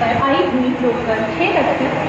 पर आई हुई फ्लोट छः